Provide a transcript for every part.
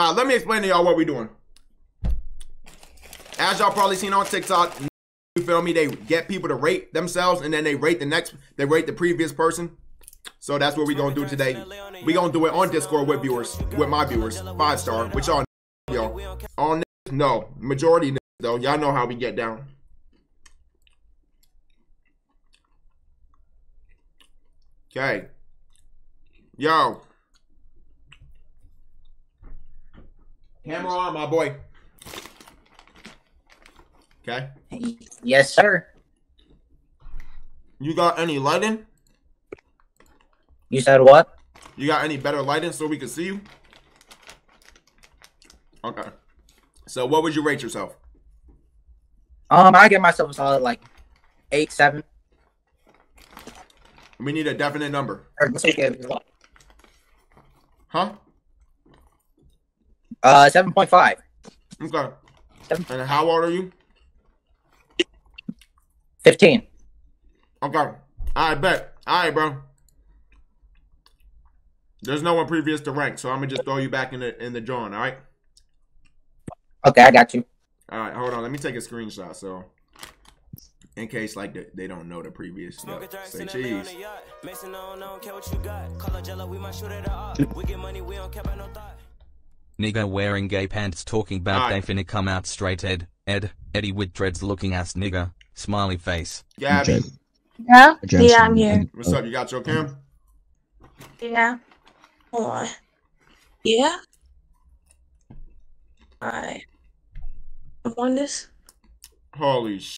Uh, let me explain to y'all what we're doing. As y'all probably seen on TikTok, you feel me? They get people to rate themselves and then they rate the next, they rate the previous person. So that's what we're gonna do today. we gonna do it on Discord with viewers, with my viewers, five star, which y'all y'all. On no, majority though. Y'all know how we get down. Okay. Yo. Camera on, my boy. Okay. Yes, sir. You got any lighting? You said what? You got any better lighting so we can see you? Okay. So what would you rate yourself? Um, I give myself a solid like eight, seven. We need a definite number. Or let's take it- Huh? Uh, seven point five. Okay. And how old are you? Fifteen. Okay. I bet. Alright, bro. There's no one previous to rank, so I'm gonna just throw you back in the in the drawing, alright? Okay, I got you. Alright, hold on. Let me take a screenshot so in case like they, they don't know the previous. stuff. Say cheese. Mason don't, don't care what you got. Color jello, we might shoot it up. We get money, we don't care about no thought. Nigga wearing gay pants talking about Alright. they finna come out straight Ed. Ed. Eddie with dreads looking ass nigga. Smiley face. Gabby, Yeah? Yeah, I'm here. what's up? You got your cam? Yeah. Hold on. Yeah? Alright. I'm on this. Holy sh!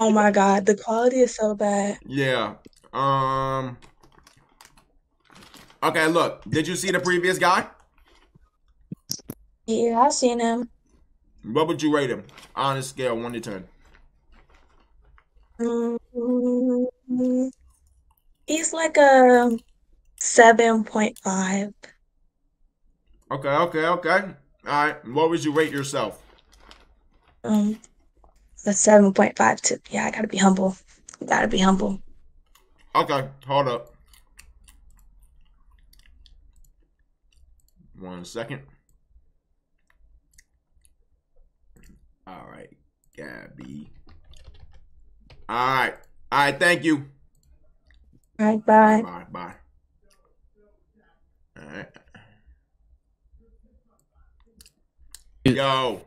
Oh my god, the quality is so bad. Yeah. Um. Okay, look. Did you see the previous guy? Yeah, I seen him. What would you rate him on a scale one to ten? Mm, he's like a 7.5. Okay, okay, okay. All right. What would you rate yourself? Um, a 7.5 too. Yeah, I gotta be humble. Gotta be humble. Okay, hold up. One second. All right, Gabby. All right, all right. Thank you. Alright, bye. Bye, bye. All right. Yo,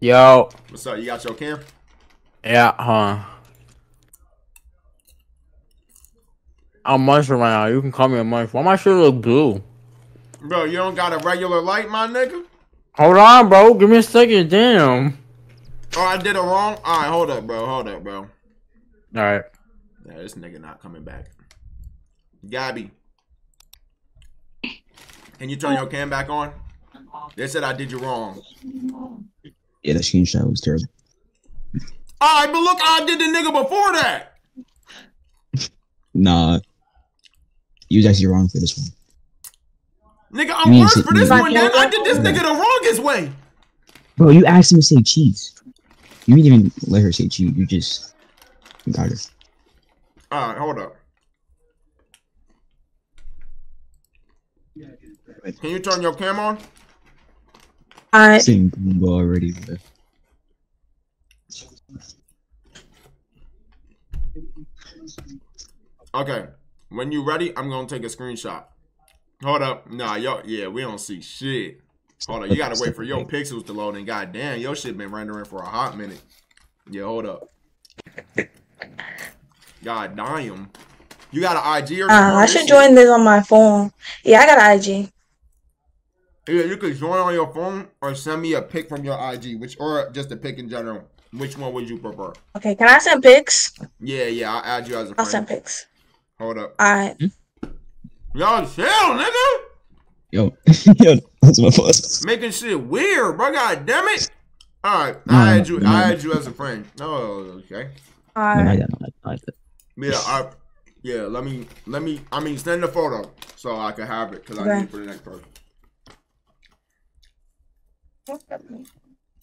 Yo, what's up? You got your cam? yeah, huh? I'm mushroom right now. You can call me a mushroom. Why my shit look blue? Bro, you don't got a regular light, my nigga? Hold on, bro. Give me a second. Damn. Oh, I did it wrong? All right, hold up, bro. Hold up, bro. All right. Yeah, this nigga not coming back. Gabby. Can you turn your cam back on? They said I did you wrong. Yeah, that screenshot was terrible. Alright, but look, I did the nigga before that. Nah. You was actually wrong for this one. Nigga, I'm Me worse for this one, then. I did this nigga the wrongest way. Bro, you asked him to say cheese. You didn't even let her say cheese. You just got her. Alright, hold up. Can you turn your cam on? Alright. Saying Goomba already. Bro. Okay. When you ready, I'm gonna take a screenshot. Hold up. Nah, yo, yeah, we don't see shit. Hold up, you gotta wait for your pixels to load and goddamn, your shit been rendering for a hot minute. Yeah, hold up. God damn. You got an IG or Uh, I should join this on my phone. Yeah, I got an IG. Yeah, you could join on your phone or send me a pic from your IG, which or just a pic in general. Which one would you prefer? Okay, can I send pics? Yeah, yeah, I'll add you as a I'll friend. send pics. Hold up. Alright. Yo, chill, nigga. Yo, yo, that's my fault. Making shit weird, bro. God damn it. All right, No, I had you. no. I had you as a friend. Oh, okay. No, Alright. like that, no, like- like that. Yeah, I. Yeah, let me. Let me. I mean, send the photo so I can have it because I need it for the next person.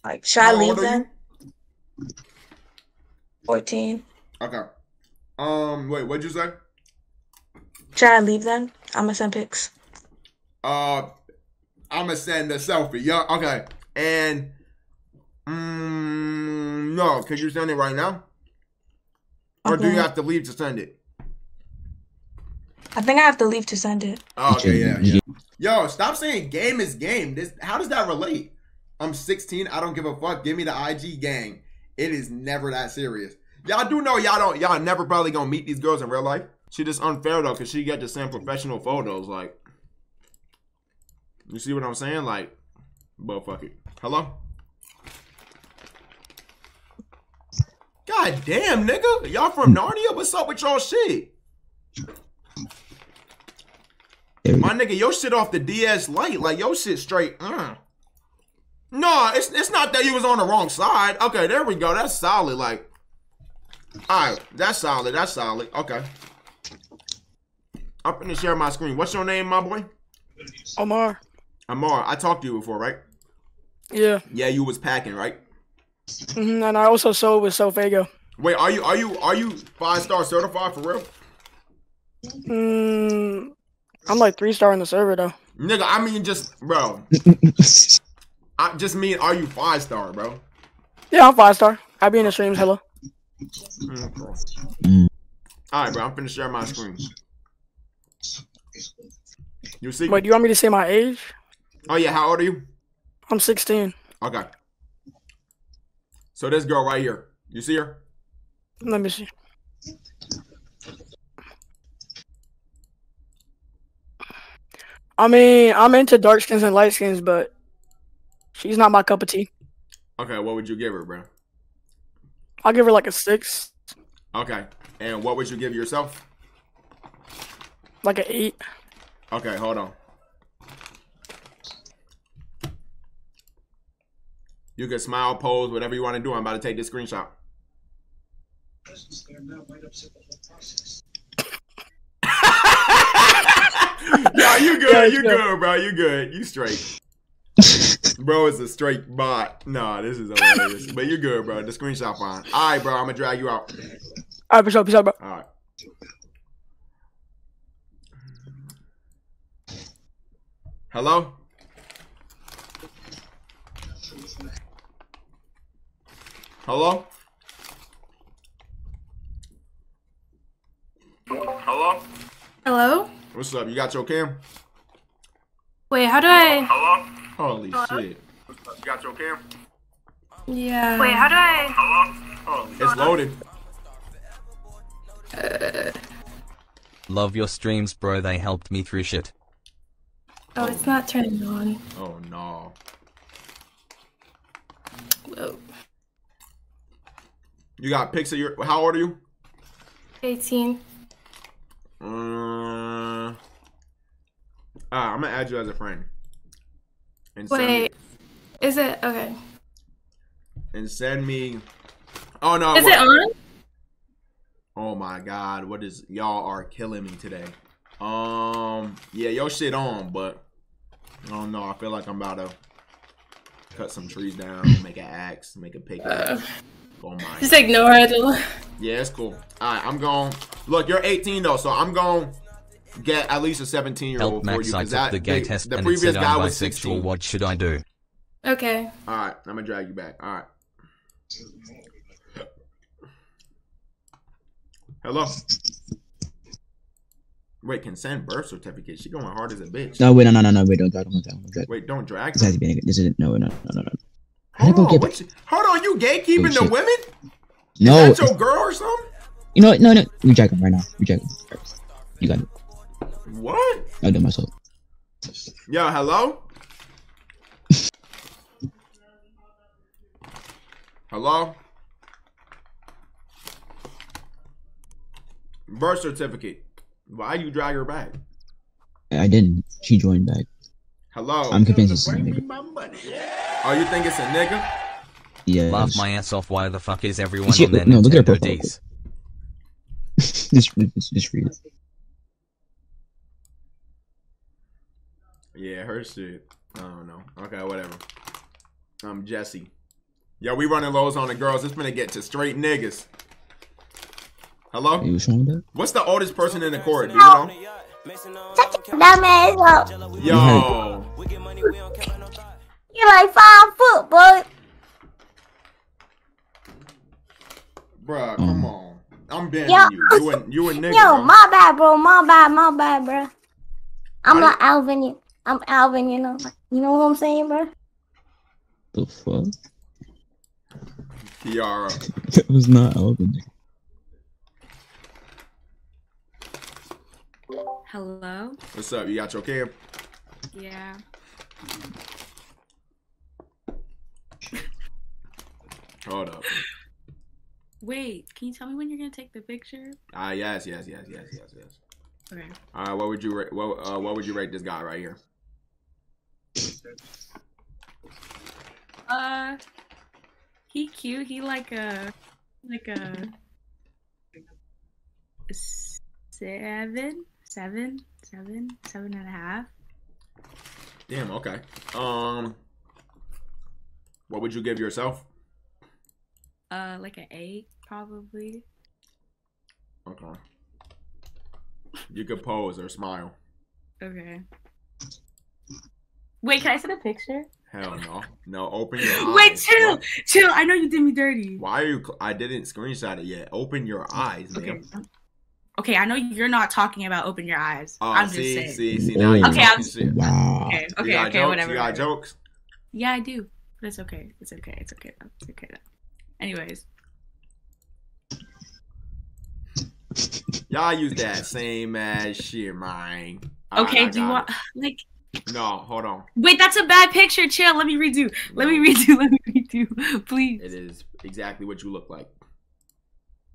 Like, should I leave then? 14. Okay. Um. Wait. What'd you say? Should I leave then? I'm gonna send pics. Uh, I'm gonna send a selfie. Yeah, okay. And mm, no, because you send it right now, or do you have to leave to send it? I think I have to leave to send it. Oh, okay, yeah, yeah. Yo, stop saying game is game. This, how does that relate? I'm 16. I don't give a fuck. Give me the IG gang. It is never that serious. Y'all do know y'all don't. Y'all never probably gonna meet these girls in real life. She just unfair though, cause she get the same professional photos. Like, you see what I'm saying? Like, but fuck it. Hello. God damn, nigga. Y'all from Narnia? What's up with y'all shit? My nigga, your shit off the DS light, like your shit straight. Uh. No, it's it's not that you was on the wrong side. Okay, there we go. That's solid. Like, all right, that's solid. That's solid. Okay. I'm gonna share my screen. What's your name, my boy? Omar. Amar. I talked to you before, right? Yeah. Yeah, you was packing, right? hmm And I also sold with Sofago. Wait, are you are you are you five star certified for real? Mm, I'm like three star in the server though. Nigga, I mean just bro. I just mean are you five star, bro? Yeah, I'm five star. I be in the streams. Hello. Mm. Mm. All right, bro. I'm finna share my screen. You see? Wait, do you want me to say my age? Oh yeah, how old are you? I'm 16. Okay. So this girl right here, you see her? Let me see. I mean, I'm into dark skins and light skins, but she's not my cup of tea. Okay, what would you give her, bro? I'll give her like a six, Okay, and what would you give yourself? Like an eight. Okay, hold on. You can smile, pose, whatever you want to do. I'm about to take this screenshot. Yo, you good, Yeah, you sure. good, bro. You good. You straight. Bro, it's a straight bot. Nah, this is hilarious. but you good, bro. The screenshot fine. All right, bro. I'm gonna drag you out. All right, peace out, peace out, bro. All right. Hello? Hello? Hello? Hello? What's up? You got your cam? Wait, how do I? Hello? Holy shit. What's up? You got your cam? Yeah. Wait, how do I? Hello? Oh, it's loaded. Uh. Love your streams, bro. They helped me through shit. Oh, it's not turning on. Oh no. Whoa. You got pics of your how old are you? 18. Uh, ah, I'm gonna add you as a friend. And send me, Wait. Is it okay? and send me. Oh no! Is wait. it on? Oh my god! What is y'all are killing me today? Um, yeah, your shit on, but I don't know. I feel like I'm about to cut some trees down, make an axe, make a pickaxe. Go mine. Uh, Just ignore it. Yeah, it's cool. All right, I'm going. Look, you're 18 though, so I'm going to get at least a 17 year Help old for Max, you I because took that the gay the, test the and it previous said guy I'm was bisexual. 16. What should I do? Okay. All right, I'm gonna drag you back. All right. Hello. Wait, can send birth certificate. She going hard as a bitch. No, wait, no, no, no, no, wait, don't drag, don't don't. Wait, don't drag. This has to be, this is no, no, no, no, no. How Hold on, get you- hold on, you gatekeeping Oh, the shit. women? No, That's your girl or something? you know what? No, no, we drag him right now. We drag him. You got it. What? I'll do myself. Yo, hello? hello? Birth certificate. Why you drag her back? I didn't. She joined back. Hello? I'm convinced it's a nigga. Oh, you think it's a nigga? Yeah. Laugh my ass off. Why the fuck is everyone Shit, on their no, look at her Nintendo profile. Just, just, just read it. Yeah, her shit. I don't know. Okay, whatever. I'm Jesse. Yo, we running lows on the girls. It's gonna get to straight niggas. Hello? Hey, what's wrong that? What's the oldest person in the court? Do you know? Shut your dumb ass up. Yo. You're like five foot, boy. Bruh, Um, come on. I'm banning Yo. you. You and you and nigga. Yo, bro. my bad, bro. My bad, my bad, bro. I'm Why not Alvin. you- I'm Alvin. You know. You know what I'm saying, bro? The fuck? Kiara. That was not Alvin. Hello? What's up? You got your cam? Yeah. Hold up. Wait, can you tell me when you're gonna take the picture? Ah, yes, yes, yes, yes, yes, yes. Okay. All right, what would you rate? What uh, what would you rate this guy right here? Uh, he cute. He like a like a seven, seven, seven, seven and a half. Damn. Okay. Um, what would you give yourself? Uh, like an eight probably. Okay. You could pose or smile. Okay. Wait, can I send a picture? Hell no. No, open your eyes. Wait, chill, What? chill. I know you did me dirty. Why are you? I didn't screenshot it yet. Open your eyes, man. Okay. Okay, I know you're not talking about open your eyes. Oh, I'm just saying. see, see. Now you're Okay, talking I'm- shit. Wow. Okay, You okay, got okay, jokes? whatever. You got jokes? Yeah, I do. But it's okay. It's okay. It's okay. though. It's okay. though. Anyways, Y'all use that same ass shit, man. Ah, okay. right, I do you got want like? No, hold on. Wait, that's a bad picture. Chill. Let me redo. Let me redo. Let me redo. Please. It is exactly what you look like.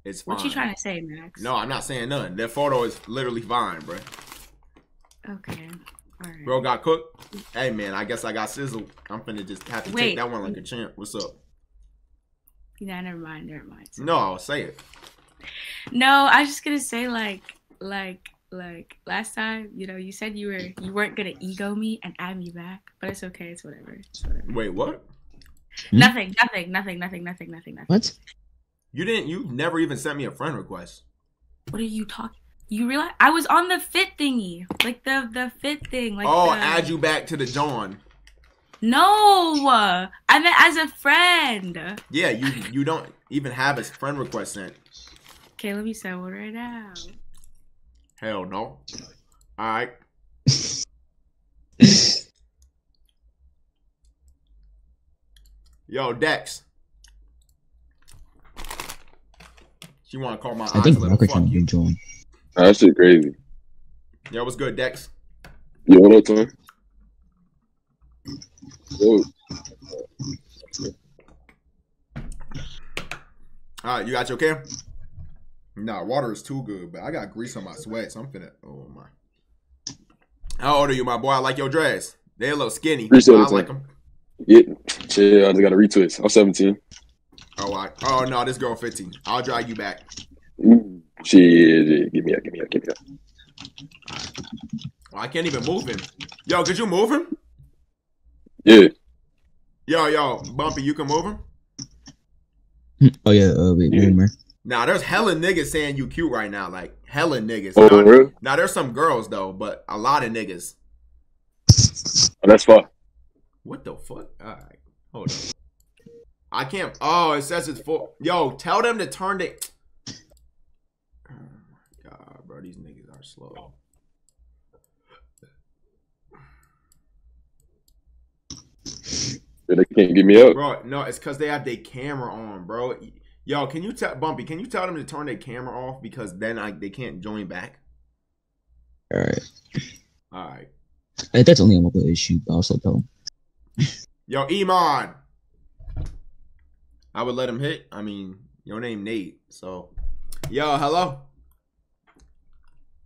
It's fine. What you trying to say, Max? No, I'm not saying nothing. That photo is literally fine, bro. Okay. All right. Bro got cooked. Hey man, I guess I got sizzled. I'm finna just have to Wait. take that one like a champ. What's up? Yeah, never mind. Never mind. No, I'll say it. No, I was just gonna say like, like, like last time. You know, you said you were you weren't gonna ego me and add me back, but it's okay. It's whatever. It's whatever. Wait, what? Hmm? Nothing. Nothing. Nothing. Nothing. Nothing. Nothing. Nothing. What? You didn't. You never even sent me a friend request. What are you talking? You realize I was on the fit thingy, like the the fit thing, like. oh, the... add you back to the John. No, I meant as a friend. Yeah, you you don't even have a friend request sent. Okay, let me send one right now. Hell no. All right. Yo, Dex. She want to call my I eyes think a little Rocker fuck trying to you. be joined. That shit crazy. Yo, what's good, Dex? Yo, what up, Tom? Yo, All right, you got your cam? Nah, water is too good, but I got grease on my sweat, so I'm finna. Oh my. How old are you, my boy? I like your dress. They a little skinny. Appreciate I like them. yeah, chill. I just got a retwist. I'm 17. Oh, I, oh no, this girl 15. I'll drag you back. Ooh, shit, give me up, give me up, give me up. Oh, I can't even move him. Yo, could you move him? Yeah, Yo, yo, Bumpy, you can move him? Oh yeah. Uh, wait. Yeah. One more. Now, there's hella niggas saying you cute right now. Like, hella niggas. Oh, now, really? now, there's some girls, though, but a lot of niggas. oh, that's fine. What the fuck? All right. Hold on. I can't. Oh, it says it's full. Yo, tell them to turn the. Oh my god, bro. These niggas are slow. Yeah, they can't get me up. Bro, no, it's because they have their camera on, bro. Yo, can you tell Bumpy? Can you tell them to turn their camera off because then I, they can't join back? All right. All right. Uh, That's only a mobile issue. But also tell him. Yo, Iman. I would let him hit. I mean, your name Nate. So, yo, hello.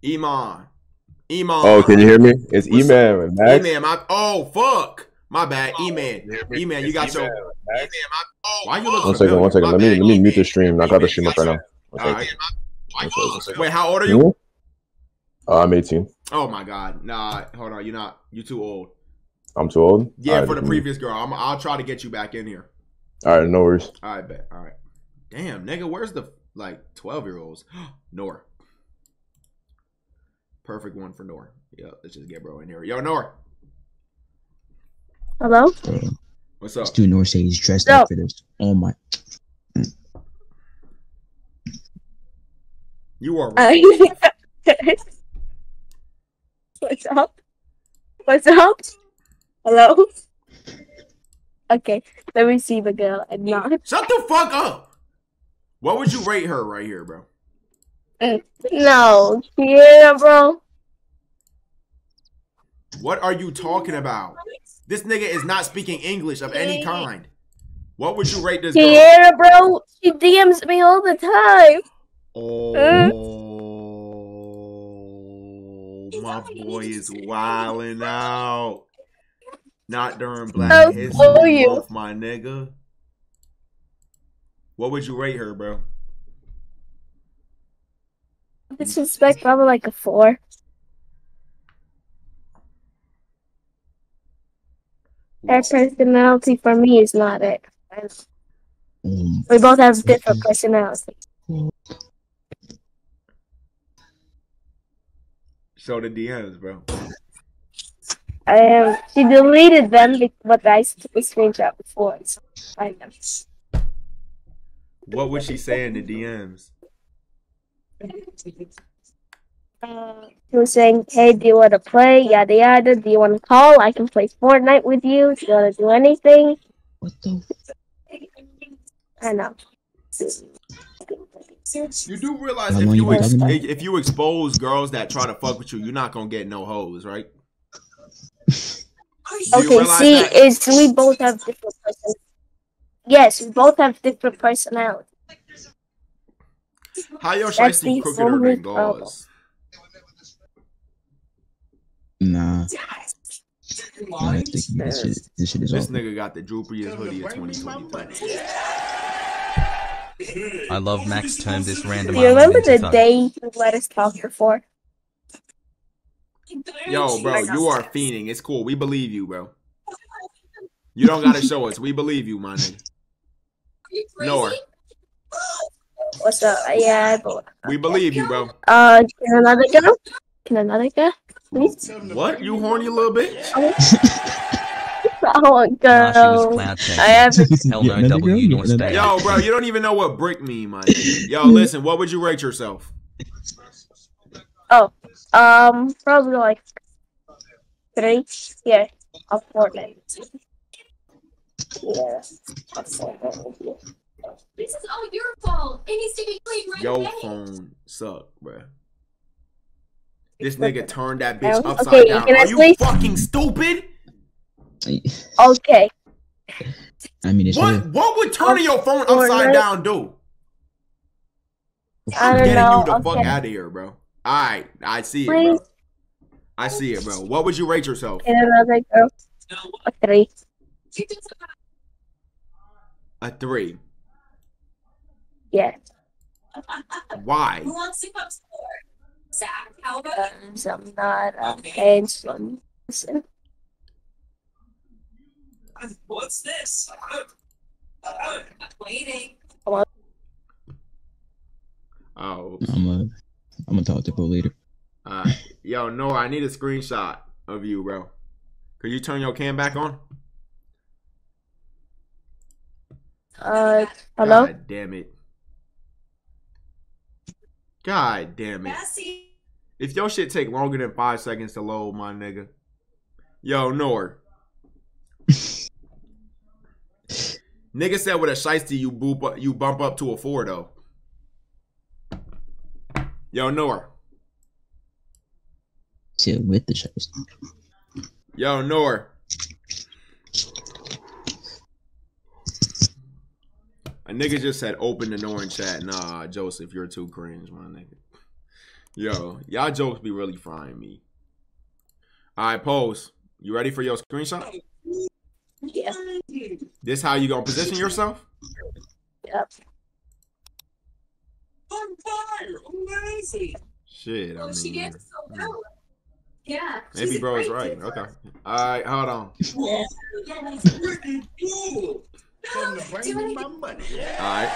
Iman. Iman. Oh, can you hear me? It's What's E-Man Max. E-Man, my oh fuck. My bad. E-Man. E-Man, you got your Why you look One second, one second. Let me let me mute the stream. I got the stream up right now. One All second. right. One second, one second. Wait, how old are you? You? Uh, I'm 18. Oh my god. Nah, hold on. You're not you're too old. I'm too old. Yeah, Alright, for the previous girl. I'm, I'll try to get you back in here. All right, no worries. All right, bet. All right. Damn, nigga, where's the like 12 year olds. Nor. Perfect one for Nor. Yep, let's just get bro in here. Yo, Nor. Hello? What's up? This dude North say he's dressed No. up for this. Oh my. You are Uh, What's up? What's up? Hello? Okay, let me see the girl and not. Shut the fuck up. What would you rate her right here, bro? Mm, no, yeah, bro. What are you talking about? This nigga is not speaking English of any kind. What would you rate this girl? Kiera, bro. She DMs me all the time. Oh, my boy is wilding out. Not during Black I'll History you. Month, my nigga. What would you rate her, bro? Disrespect, probably like a four. Her personality for me is not it. Mm. We both have different personalities. Show the DMs, bro. Um, she deleted them, but I took a screenshot before. So I know. What would she say in the DMs? Uh, she was saying, "Hey, do you want to play? Yada yada. Do you want to call? I can play Fortnite with you. Do you want to do anything?" What the? I know. You do realize if you you ex- if you expose girls that try to fuck with you, you're not gonna get no hoes, right? Do you Okay, realize see, that? is we both have different personalities. Yes, we both have different personalities. How your That's shiesty the crookeder only than problem. Nah. Nah, I think this shit, this shit is This nigga got the droopiest hoodie of 2023. I love Max turned this random Do you remember the day you let us talk before? Yo, bro, you are fiending. It's cool. We believe you, bro. You don't gotta show us. We believe you, my nigga. Nor. What's up? Yeah, but We believe you, bro. uh, can another go? Can another go? Please. What? You horny little bitch? Oh, girl. cloud chasing. I haven't. Hell no, W, you don't stay. Yo, bro, you don't even know what brick mean, my nigga. Yo, listen, what would you rate yourself? Oh, um, probably like three. Yeah, of Fortnite. Yeah, of Fortnite. This is all your fault. It needs to be cleaned right Yo, away. phone suck, bro. This nigga turned that bitch Okay, upside down. can I Are you please- fucking stupid? Okay. I mean, it's What real. what would turning your phone upside down do? I I'm don't getting know. you the fuck out of here, bro. Alright, I see it, bro. I see it, bro. What would you rate yourself? Another girl. A three. A three. Yeah. Why? Who wants to come score? Zach, how about I'm not a handsome person. What's this? Waiting. Oh, I'm gonna, I'm gonna talk to bro later. uh, yo, Nora, I need a screenshot of you, bro. Could you turn your cam back on? Uh, hello? God damn it. God damn it. If your shit take longer than five seconds to load, my nigga. Yo, Nor. nigga said with a shiesty you boop up, you bump up to a four though. Yo, Nor. Sit with the shows. Yo, Nor. A nigga just said open the Nor in chat. Nah, Joseph, you're too cringe, my nigga. Yo, y'all jokes be really frying me. Alright, pose. You ready for your screenshot? Yeah. This how you gonna position yourself? Yep. Shit, I she mean, gets so well. Yeah. maybe bro is right. kid. Okay. Alright, hold on. Yeah. Yeah, that's freaking cool. Alright.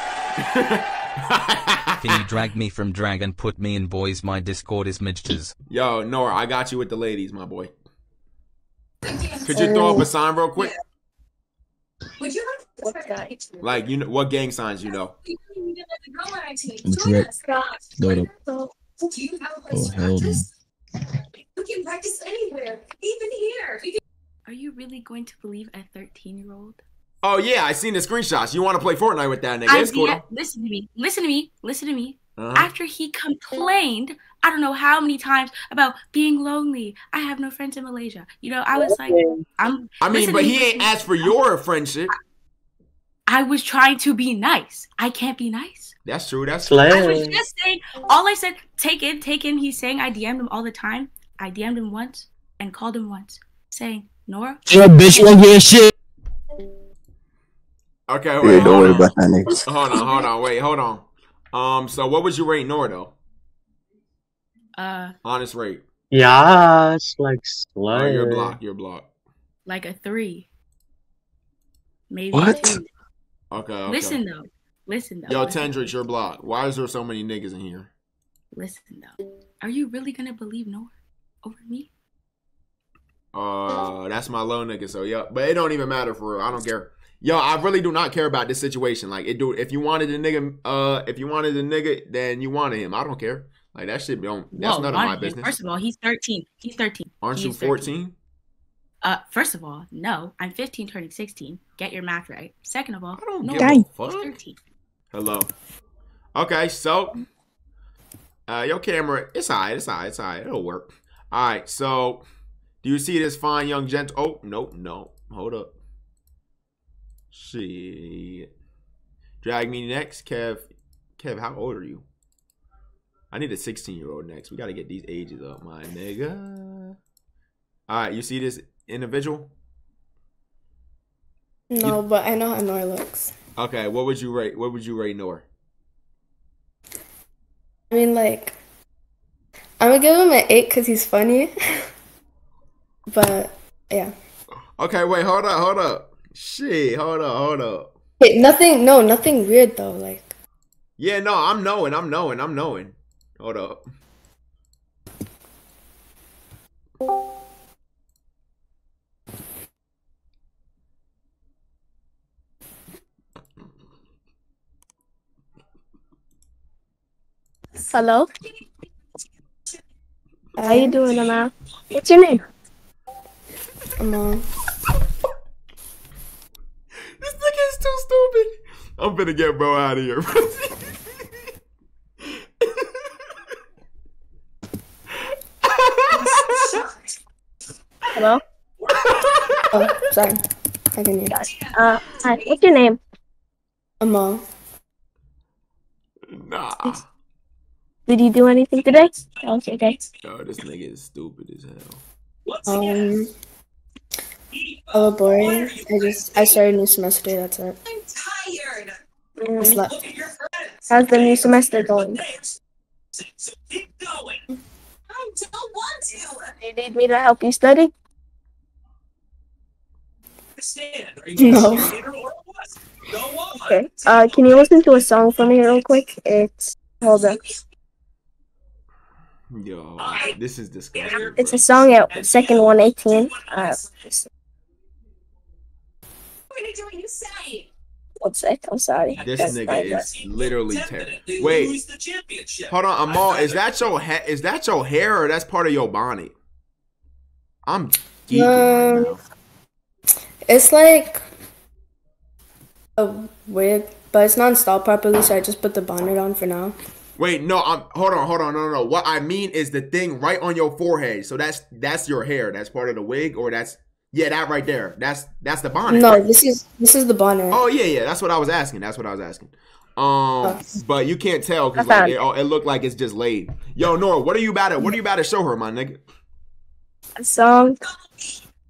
Can you drag me from drag and put me in boys? My Discord is midgeters. Yo, Nora, I got you with the ladies, my boy. Could you throw up a sign real quick? Would you What's that? Like you know what gang signs you know? Drip. Load up. Do you have a Oh, hell no. practice? You can practice anywhere, even here. Are you really going to believe a 13 year old? Oh yeah, I seen the screenshots. You want to play Fortnite with that nigga? It's cool. though. listen to me. Listen to me. Listen to me. Uh-huh. After he complained, I don't know how many times about being lonely. I have no friends in Malaysia. You know, I was like, I'm. I mean, but me, he ain't asked for your friendship. I was trying to be nice. I can't be nice. That's true. That's I was just saying. All I said, take in, take in. He's saying I DM'd him all the time. I DM'd him once and called him once, saying, Nora. Yeah, bitch, won't get shit. Okay, Yeah, wait. don't hold worry on. about that nigga. Hold on, hold on, wait, hold on. Um, so what would you rate Nora though? Uh, Honest rate. Yeah, it's like Oh, you're slay. blocked. You're blocked. like a three. Maybe What? two. Okay. okay. Listen though. Listen though. Yo, listen, Tendrix, you're blocked. Why is there so many niggas in here? listen though. Are you really gonna believe Nora over me? Uh, that's my low nigga. So yeah, but it don't even matter for real. I don't care. Yo, I really do not care about this situation. Like it do. If you wanted a nigga, uh, if you wanted a nigga, then you wanted him. I don't care. Like that shit don't. That's Whoa, none of my business. First of all, he's 13. He's 13. Aren't you He's 13. 14? Uh, first of all, no, I'm 15 turning 16. Get your math right. Second of all, I don't no, give a fuck. 13. Hello. Okay, so uh your camera, it's alright, it's alright, it's alright, it'll work. Alright, so do you see this fine young gent? Oh, nope, no. Hold up. Shit. Drag me next, Kev. Kev, how old are you? I need a 16 year old next. We gotta get these ages up, my nigga. Alright, you see this individual? No, but I know how Nora looks. Okay, what would you rate? What would you rate Nor? I mean, like, I'm gonna give him an eight because he's funny. but yeah, Okay, wait, hold up, hold up. Shit, hold up, hold up. Wait, nothing. No, nothing weird though. Like, Yeah, no, I'm knowing, I'm knowing, I'm knowing. Hold up. Hello. How you doing, Amal? What's your name? Amal. This nigga is too stupid. I'm finna get bro out of here. Hello. oh, sorry. I can hear. Uh, hi. What's your name? Amal. nah. Did you do anything today? Oh, okay. Yo, this nigga is stupid as hell. Um. Oh, boring. I just I started a new semester. That's it. I slept. How's the new semester going? I Do you need me to help you study? No. Okay. Uh, can you listen to a song for me real quick? It's hold up. Yo, this is disgusting. It's a song at second one eighteen. Uh, just- one sec. I'm sorry. This That's nigga not is literally terrible. Wait, hold on, Amal. Is that your ha- is that your hair or that's part of your bonnet? I'm geeking right Um, it's like a wig, but it's not installed properly, so I just put the bonnet on for now. Wait, no, I'm hold on, hold on, no, no, no. What I mean is the thing right on your forehead. So that's that's your hair. That's part of the wig, or that's yeah, that right there. That's that's the bonnet. No, this is this is the bonnet. Oh yeah, yeah. That's what I was asking. That's what I was asking. Um, but you can't tell because like it, oh, it looked like it's just laid. Yo, Nora, what are you about to what are you about to show her, my nigga? A song.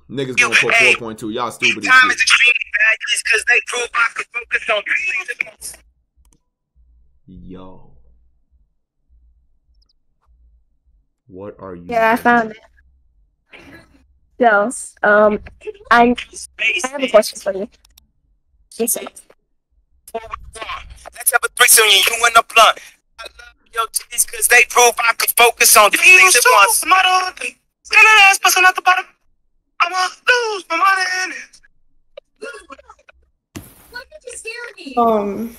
Niggas gonna put four point two. Y'all stupid as shit. because they prove I can focus on. Yo, what are you? Yeah, I found it. So, um, I'm, I have a question for you. Listen. Let's have a three bricks on you, you the blunt. I love your titties cause they prove I can focus on two things at once. Mother, skin and ass busting out the bottom. I'ma lose my money in it. Look at you scare me. Um.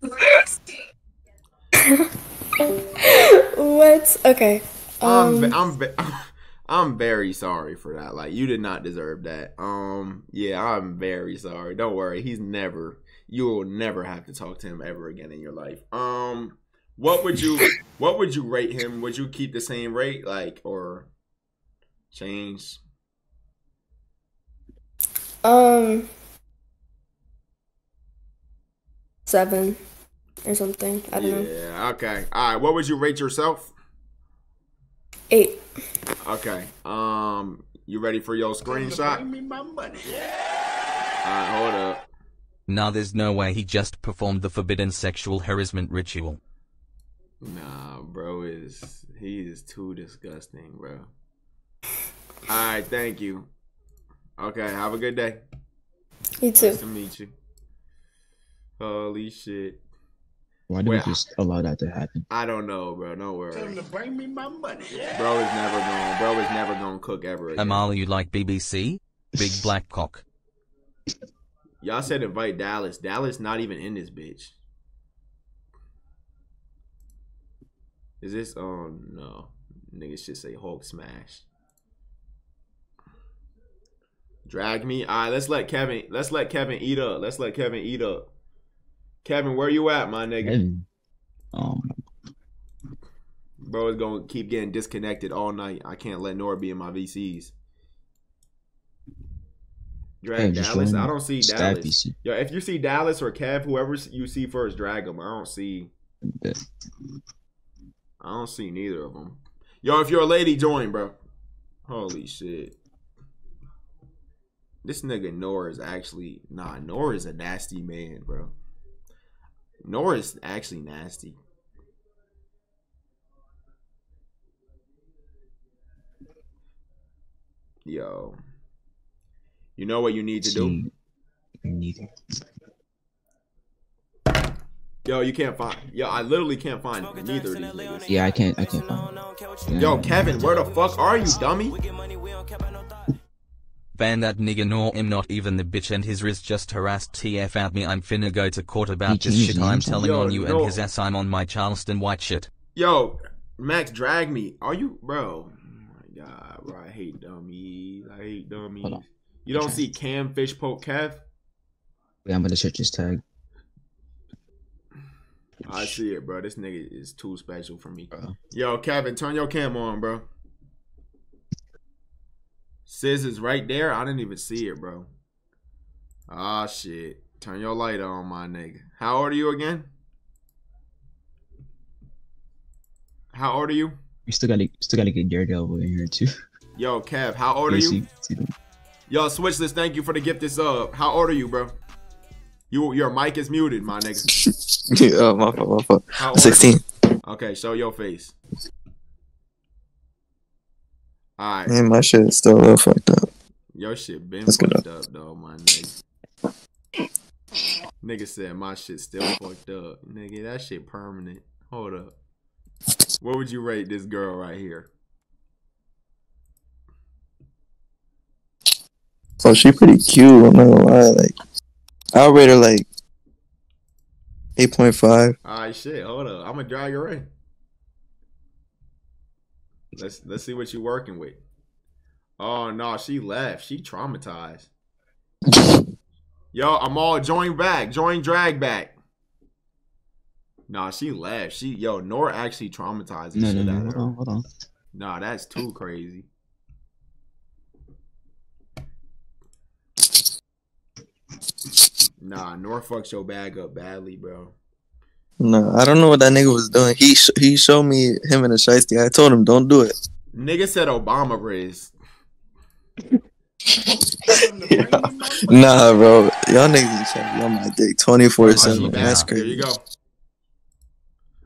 what? Okay. I'm, Um. ve- I'm, I'm very sorry for that. Like, you did not deserve that. Um, yeah, I'm very sorry. Don't worry. He's never. You will never have to talk to him ever again in your life. Um, what would you, what would you rate him? Would you keep the same rate, like, or change? Um. Seven or something. I don't know. Yeah. Okay. All right. What would you rate yourself? Eight. Okay. Um, you ready for your screenshot? Give me my money. All right. Hold up. Nah, there's no way he just performed the forbidden sexual harassment ritual. Nah, bro is he is too disgusting, bro. All right, thank you. Okay, have a good day. You too. Nice to meet you. Holy shit. Why do we just allow that to happen? I don't know, bro. Don't worry. Tell 'em to bring me my money. Bro is never going. Bro is never gonna cook ever again. Amal, you like BBC? Big black cock. Y'all said invite Dallas. Dallas not even in this bitch. Is this? Oh no, niggas should say Hulk smash. Drag me. All right, let's let Kevin. Let's let Kevin eat up. Let's let Kevin eat up. Kevin, where you at, my nigga? Um, Bro is gonna keep getting disconnected all night. I can't let Nora be in my VCs. Drag Dallas. I don't see Dallas. VC. Yo, if you see Dallas or Kev, whoever you see first, drag them. I don't see. I don't see neither of them. Yo, if you're a lady, join, bro. Holy shit. This nigga Nora is actually nah. Nora is a nasty man, bro. Nora is actually nasty. Yo, you know what you need to do? neither. Yo, you can't find. Yo, I literally can't find neither of these niggas. Yeah, I can't. I can't find. Yo, Kevin, where the fuck are you, dummy? Ban that nigga nor am not even the bitch and his wrist just harassed TF out me I'm finna go to court about this shit I'm telling Yo, on you no. and his ass I'm on my Charleston white shit. Yo, Max, drag me. Are you, bro? Oh my god, bro, I hate dummies. I hate dummies. You don't see Cam Fish Poke Kev? Wait, I'm gonna search his tag. I see it, bro. This nigga is too special for me. Bro. Yo, Kevin, turn your cam on, bro. Sis is right there. I didn't even see it, bro. Ah, shit. Turn your light on, my nigga. How old are you again? How old are you? We still gotta still gotta get Daredevil in here too. Yo, Kev, how old are You you? see- see them? Yo, Switchless, thank you for the gift this up. How old are you, bro? You your mic is muted, my nigga. yeah, my fault, my fault. How I'm old are you? 16. Okay, show your face. Alright. Man, my shit is still a little fucked up. Your shit been Let's fucked up though, my nigga. Nigga said my shit still fucked up. Nigga, that shit permanent. Hold up. What would you rate this girl right here? So she pretty cute, I'm not gonna lie. Like, I'll rate her like 8.5. Alright, shit. Hold up. I'm gonna drag her in. Let's let's see what you're working with. Oh no, she left. She traumatized. Yo, I'm all join back. Join drag back. Nah, she left. She yo, Nora actually traumatized No, no, shit no. out of Hold her. on, hold on. Nah, that's too crazy. Nah, Nora fucked your bag up badly, bro. No, I don't know what that nigga was doing. He sh- he showed me him in a shiesty. I told him, don't do it. Nigga said Obama Riz. Nah, bro. Y'all niggas be trying to be on my dick 24 Alright, 7. That's back. There you crazy. go.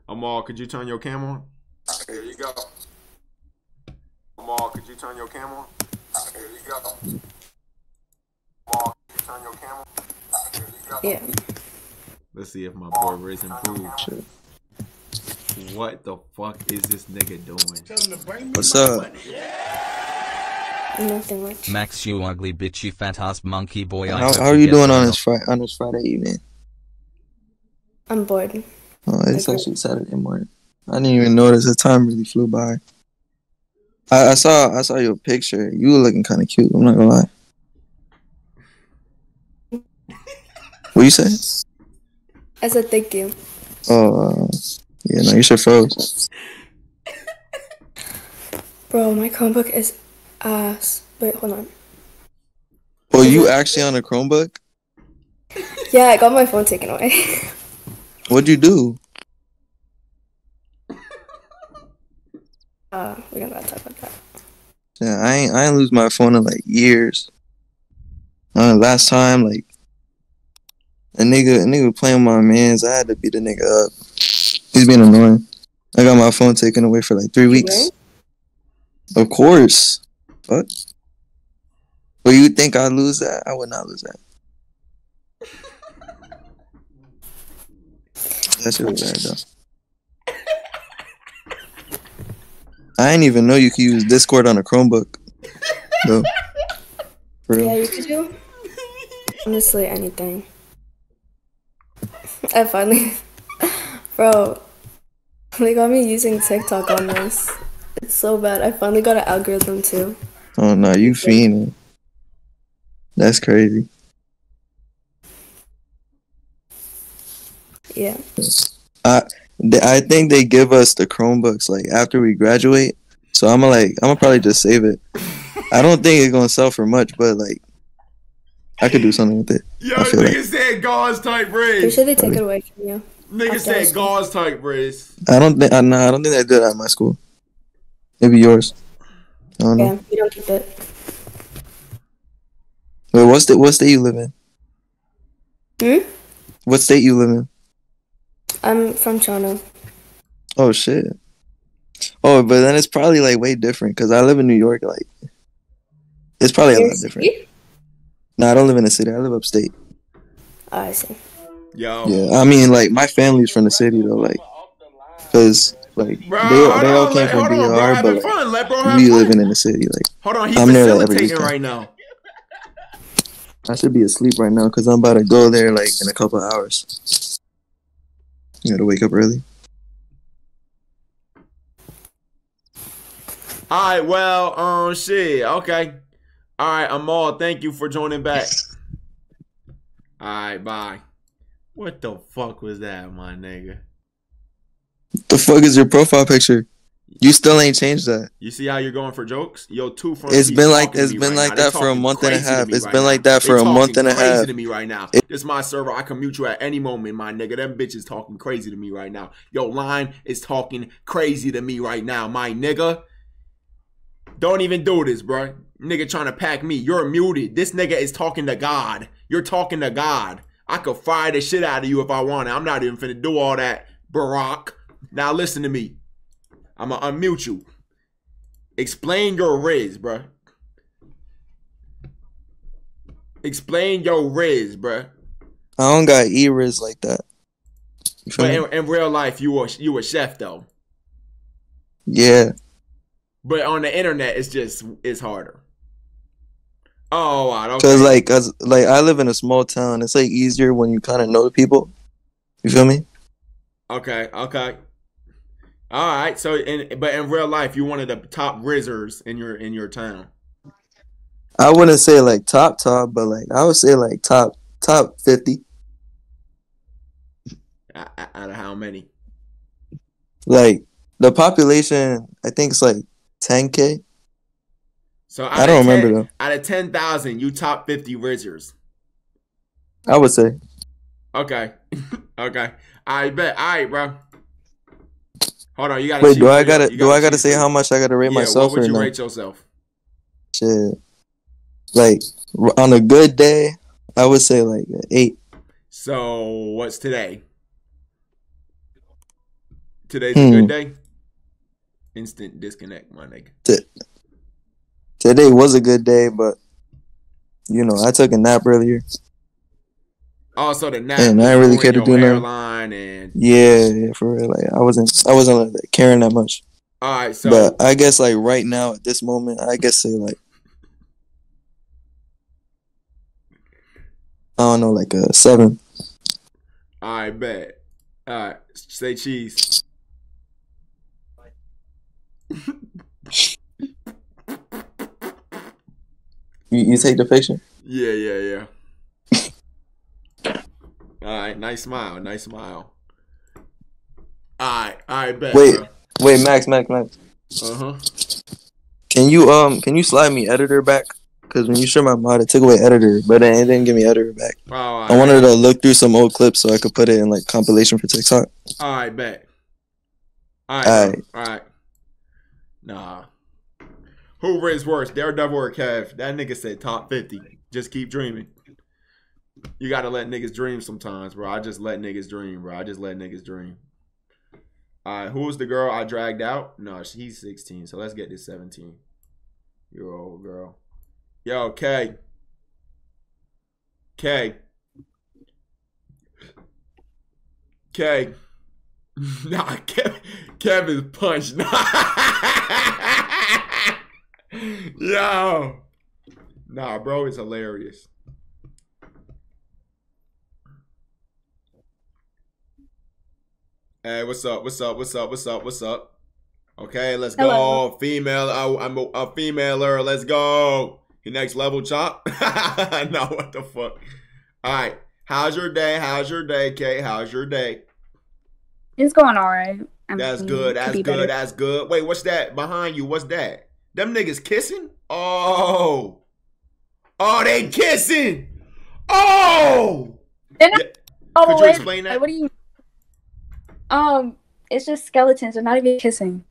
Amal, could you turn your cam on? There you go. Amal, could you turn your cam on? There you go. Amal, could you turn your cam on? There you go. Yeah. Let's see if my boy Riz improved. What the fuck is this nigga doing? What's up? Nothing much. Max, you ugly bitch, you fat ass monkey boy. How, how are you get doing on this Friday on this Friday evening? I'm bored. Oh, it's Okay. actually Saturday morning. I didn't even notice the time really flew by. I, I saw I saw your picture. You were looking kind of cute. I'm not gonna lie. What you say? I said thank you. Oh, uh, yeah, no, you should froze. Bro, my Chromebook is ass. Wait, hold on. Oh, you actually on a Chromebook? Yeah, I got my phone taken away. What'd you do? uh, we're gonna talk about that. Yeah, I ain't I ain't lose my phone in like years. Uh, last time, like a nigga, a nigga playing with my mans, I had to beat the nigga up. He's being annoying. I got my phone taken away for like three weeks. Of course. What? But you think I'd lose that? I would not lose that. That shit was bad though. I didn't even know you could use Discord on a Chromebook. No. For real. Yeah, you could do honestly anything. I finally, bro, they got me using TikTok on this. It's so bad. I finally got an algorithm too. Oh no, you fiending. That's crazy. Yeah. I I think they give us the Chromebooks like after we graduate. So I'm like I'm gonna probably just save it. I don't think it's gonna sell for much, but like I could do something with it. Yo, I feel nigga like said gauze type Pretty Riz. sure they take it away from you. Nigga after said gauze type Riz. I don't think I nah, I don't think they did that at my school. Maybe yours. I don't know. Yeah, we don't keep it. Wait, what state what state you live in? Hmm? What state you live in? I'm from Toronto. Oh shit. Oh, but then it's probably like way different because I live in New York. Like, it's probably a Your lot different. City? No, I don't live in the city. I live upstate. Oh, I see. Yo. Yeah, I mean, like my family's from the city though, like, cause like Bro, they, hold they all on, came let- from hold on, bro, BR, but like, fun. Let bro have we fun. living in the city. Like, Hold on, he's I'm there like every facilitating right now. I should be asleep right now because I'm about to go there like in a couple of hours. You gotta wake up early. All right, well, um, shit, okay. All right, Amal, thank you for joining back. All right, bye. What the fuck was that, my nigga? The fuck is your profile picture? You still ain't changed that. You see how you're going for jokes? Yo, two from It's been like it's been like that for a month and a half. It's been like that for a month and a half. crazy to me right now. This my server. I can mute you at any moment, my nigga. Them bitches talking crazy to me right now. Yo, line is talking crazy to me right now, my nigga. Don't even do this, bro. Nigga trying to pack me. You're muted. This nigga is talking to God. You're talking to God. I could fire the shit out of you if I wanted. I'm not even finna do all that, Barack. Now listen to me. I'ma unmute you. Explain your riz, bruh. Explain your riz, bruh. I don't got ears like that. But in, in real life, you were you a chef though. Yeah. But on the internet, it's just it's harder. Oh, wow, okay. Cause like, cause like I live in a small town. It's like easier when you kind of know the people. You feel me? Okay, okay. All right. So, in but in real life, you're one of the top rizzers in your in your town. I wouldn't say like top top, but like I would say like top top fifty. Out of how many? Like the population, I think it's like ten k. So I don't of remember 10 though. Out of ten thousand, you top fifty rizzers. I would say. Okay. okay. I bet. All right, bro. Hold on. You gotta. Wait, do I gotta you do I gotta say how much I gotta rate Yeah, myself What would you no? rate yourself? Shit. Like on a good day, I would say like eight. So what's today? Today's Hmm. a good day. Instant disconnect, my nigga. Today was a good day, but you know I took a nap earlier. Oh, also, the nap. And I didn't really care to do nothing. and Yeah, yeah, for real. Like I wasn't, I wasn't like, caring that much. all right. So but I guess like right now at this moment, I guess say like I don't know, like a seven. all right, bet. All right, say cheese. You, you take the picture? Yeah, yeah, yeah. all right, nice smile, nice smile. All right, all right, bet. Wait, wait, Max, Max, Max. Uh huh. Can you um can you slide me editor back? Cause when you share my mod, it took away editor, but it didn't give me editor back. Oh, I wanted to look through some old clips so I could put it in like compilation for TikTok. All right, bet. All right, All right. All right. Nah. Who raised worse, Daredevil or Kev? That nigga said top 50. Just keep dreaming. You gotta let niggas dream sometimes, bro. I just let niggas dream, bro. I just let niggas dream. All right, who was the girl I dragged out? No, she's 16, so let's get this 17 year old girl. Yo, K. K. K. Nah, Kev, Kev is punched. Yo. Nah, bro, it's hilarious. Hey, what's up? What's up? What's up? What's up? What's up? Okay, let's go. Female. I, I'm a, a femaler. Let's go. Your next level, chop. no, what the fuck? All right. How's your day? How's your day, Kate? How's your day? It's going all right. That's good. That's be good. better. That's good. Wait, what's that behind you? What's that? Them niggas kissing? Oh. Oh, they kissing. Oh. Yeah. Could you wait, explain that? What do you? Um, it's just skeletons. They're not even kissing.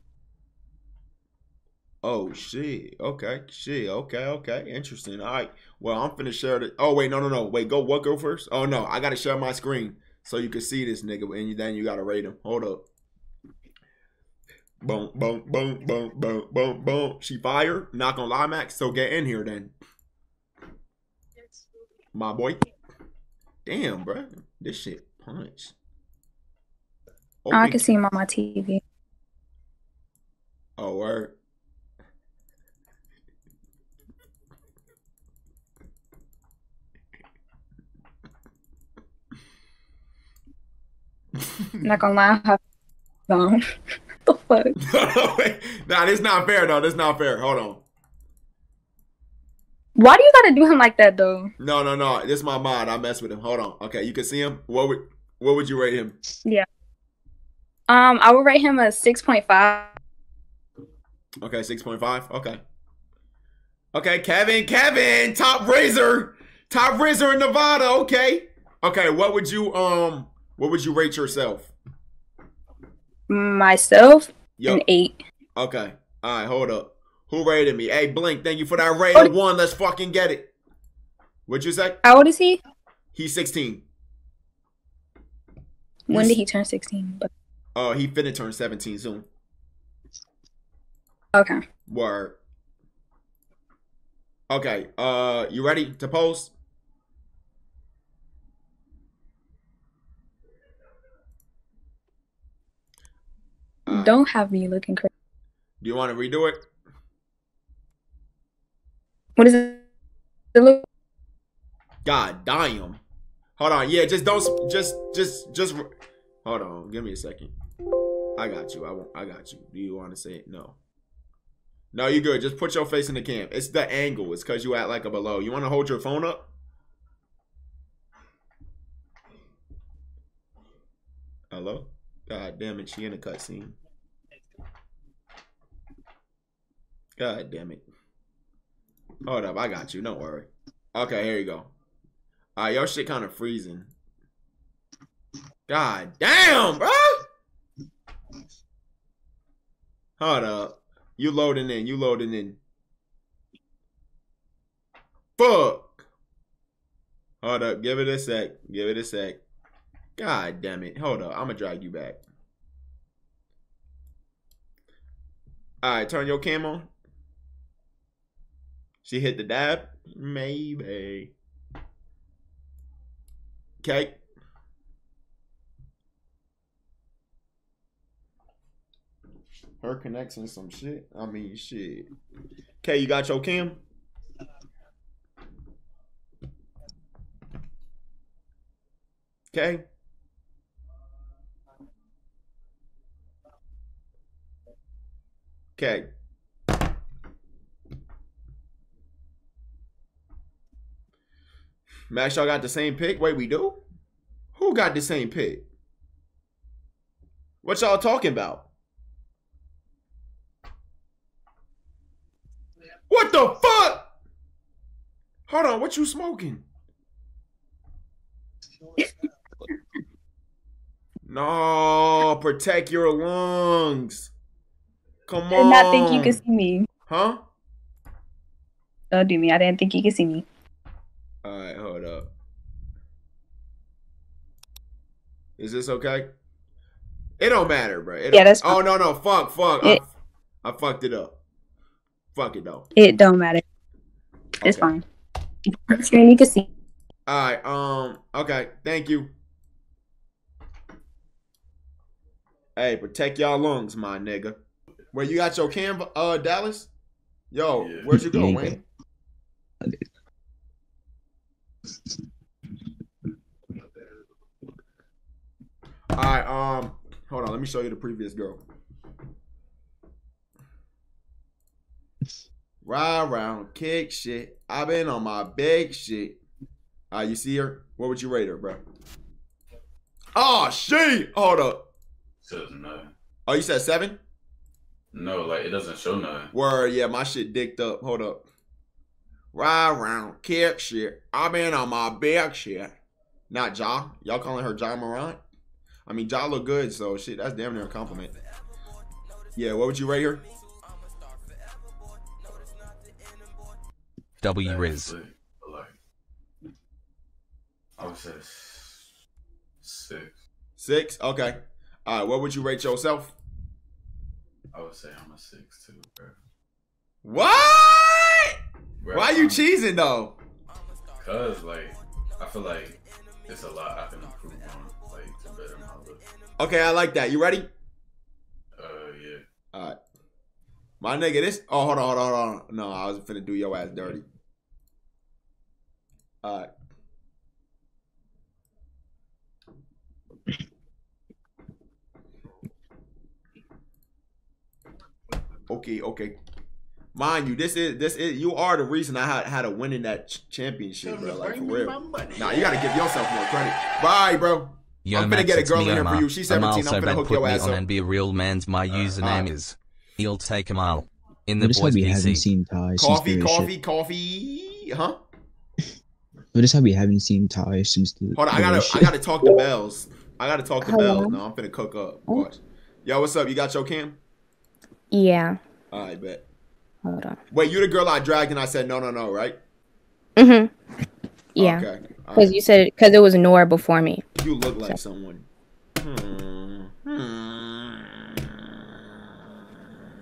Oh shit. Okay. Shit. Okay. Okay. Interesting. All right. Well, I'm finna share the. Oh wait, no, no, no. Wait, go. What go first? Oh no, I gotta share my screen so you can see this nigga, and then you gotta rate him. Hold up. Boom, boom, boom, boom, boom, boom, boom. She fired. Not gonna lie, Max. So get in here then, my boy. Damn, bro. This shit punch. Oh, I can see him on my TV. Oh, word. I'm not gonna lie. I have on. the fuck? Nah, this not fair though. This not fair. Hold on. Why do you gotta do him like that though? No, no, no. This is my mod. I mess with him. Hold on. Okay, you can see him. What would what would you rate him? Yeah. Um, I would rate him a six point five. Okay, six point five. Okay. Okay, Kevin, Kevin, top razor, top razor in Nevada. Okay. Okay, what would you um what would you rate yourself? Myself, Yo. an eight. Okay. All right, hold up. Who rated me? Hey, Blink, thank you for that rate of one. Let's fucking get it. What'd you say? How old is he? He's 16. When did he turn sixteen? But Oh, he finna turn 17 soon. okay. Word. Okay, uh, you ready to post? Don't have me looking crazy. Do you want to redo it? What is it? It God damn. Hold on. Yeah, just don't. Just, just, just. Hold on. Give me a second. I got you. I won't. I got you. Do you want to say it? No. No, you good. Just put your face in the cam. It's the angle. It's because you act like a below. You want to hold your phone up? Hello? God damn it. She in a cutscene. God damn it. Hold up. I got you. Don't worry. Okay, here you go. All right, your shit kind of freezing. God damn, bro. Hold up. You loading in. You loading in. Fuck. Hold up. Give it a sec. Give it a sec. God damn it. Hold up. I'm going to drag you back. All right, turn your cam on. She hit the dab? Maybe. Okay. Her connection some shit. I mean shit. Okay, you got your cam? Okay. Okay. Max, y'all got the same pick? Wait, we do? Who got the same pick? What y'all talking about? What the fuck? Hold on, what you smoking? no, protect your lungs. Come I on. did not think you could see me. Huh? Don't do me. I didn't think you could see me. All right, hold up. Is this okay? It don't matter, bro. It Yeah, don't- that's Oh no, no, fuck, fuck. It- I, I fucked it up. Fuck it though. It don't matter. It's fine. Screen you can see. All right. Um. Okay. Thank you. Hey, protect y'all lungs, my nigga. Where you got your cam, uh, Dallas? Yo, where'd you go, Wayne? All right. Um. Hold on. Let me show you the previous girl. Ride around, kick shit. i been on my big shit. Ah, you see her? What would you rate her, bro? Oh she! Hold up. Says no. Oh, you said seven? No, like it doesn't show nothing. Word, yeah, my shit dicked up. Hold up. Ride around, kick shit. i been on my big shit. Not Ja. Y'all calling her Ja Morant? I mean, Ja look good, so shit, that's damn near a compliment. Yeah, what would you rate her? W Riz. Like, I would say six. Six? Okay. All right, what would you rate yourself? I would say I'm a six too, bro. What? Bro, Why you I'm- cheesing though? Cause like I feel like it's a lot I can improve on, like to better my look. Okay, I like that. You ready? Uh, yeah. All right. My nigga, this. Oh, hold on, hold on, hold on. No, I was finna do your ass dirty. All right. Okay, okay. Mind you, this is this is you are the reason I had had a win in that ch- championship, bro. Like for real. Nah, you gotta give yourself more credit. Bye, bro. Yo, I'm gonna get a girl in here for you. She's 17. I'm gonna hook put your me ass on up. and be a real man's. My username uh. is You'll take a mile in the Notice how boys we haven't PC. seen Ty since Coffee, the coffee, shit. coffee. Huh? Notice how we haven't seen Ty since the. Hold on, I gotta, shit. I gotta talk to Bells. I gotta talk to Hello? Bells. No, I'm finna cook up. Watch. Yo, what's up? You got your cam? Yeah. All right, bet. Hold on. Wait, you the girl I dragged and I said no, no, no, right? Mm-hmm. Yeah. Okay. Because you said because it was Nora before me. You look like someone. Hmm.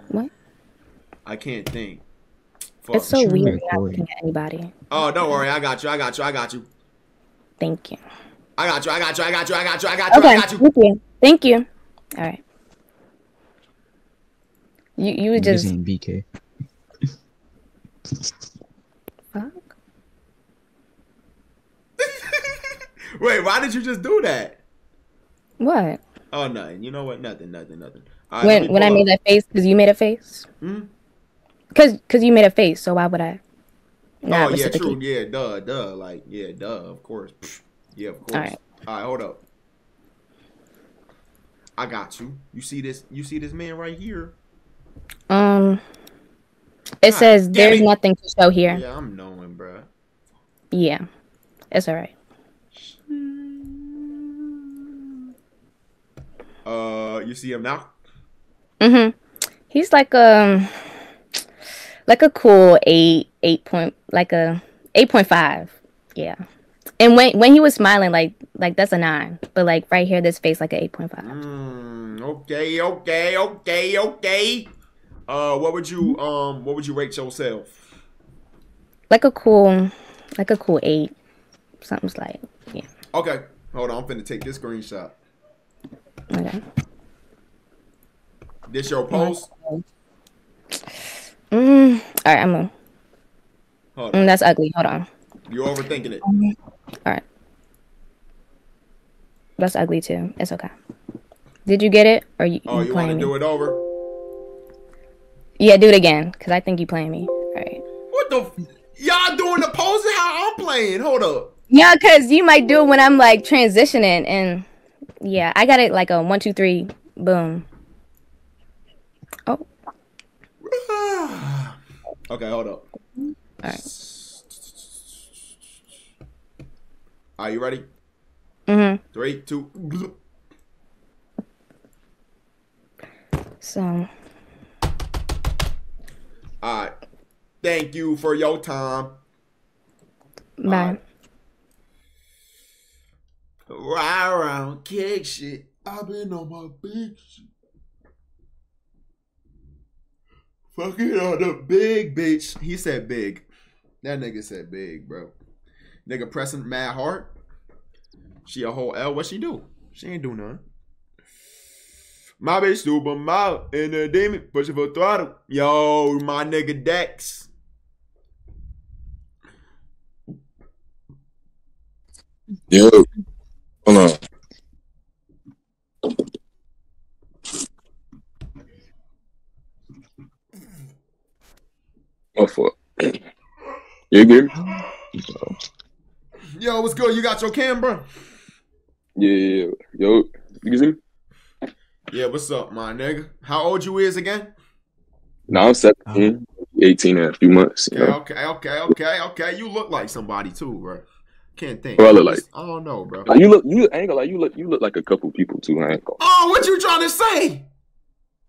What? I can't think. It's so weird not looking at anybody. Oh, don't worry. I got you. I got you. I got you. Thank you. I got you. I got you. I got you. I got you. I got you. I got you. Thank you. Thank you. All right. You you Niggas just ain't BK. Wait, why did you just do that? what? Oh, nothing. You know what? Nothing. Nothing. Nothing. All right, let when when I pull made that face because you made a face. Hmm? Cause cause you made a face, so why would I? oh yeah, true. Yeah, duh, duh. Like yeah, duh. Of course. Yeah, of course. All right. right. hold up. I got you. You see this? You see this man right here? Um, it says there's nothing to show here. Yeah, I'm knowing, bruh. Yeah, it's all right. Uh, you see him now? Mhm. He's like um, like a cool eight, eight point, like a eight point five. Yeah. And when when he was smiling, like like that's a nine, but like right here, this face like an eight point five. Mm, okay, okay, okay, okay. Uh, what would you um, what would you rate yourself? Like a cool, like a cool eight. Something's like yeah. Okay, hold on. I'm finna take this screenshot. Okay. This your post? Mm, all right, I'm gonna. Hold Mm, that's ugly. Hold on. You're overthinking it. All right. That's ugly too. It's okay. Did you get it? Or you, Oh, you want playing to do it over? Yeah, do it again. Cause I think you playing me. All right. What the? F- Y'all doing the posing how I'm playing? Hold up. Yeah, cause you might do it when I'm like transitioning, and yeah, I got it like a one, two, three, boom. Oh, Okay, hold up. all right. Are you ready? Mhm. Three, two. So All right. Thank you for your time. bye. Ride around, kick shit. I've been on my big shit. Fucking on the big bitch. He said big. That nigga said big, bro. Nigga pressing mad hard. She a whole L. What she do? She ain't do nothing. My bitch super mouth in the demon pushing for throttle. Yo, my nigga Dex. Yo, hold on. Oh fuck. You good? Yo, what's good? You got your cam, bro? Yeah, yeah, yeah. Yo, you can see me? Yeah, what's up, my nigga? How old you is again? No, I'm 17, 18 in a few months. You Okay, know? okay, okay, okay, okay. You look like somebody too, bro. Can't think. What I look like? I don't know, bro. Like, you look, you I ain't gonna lie, you look, you look like a couple people too. I ain't gonna. Oh, what you trying to say?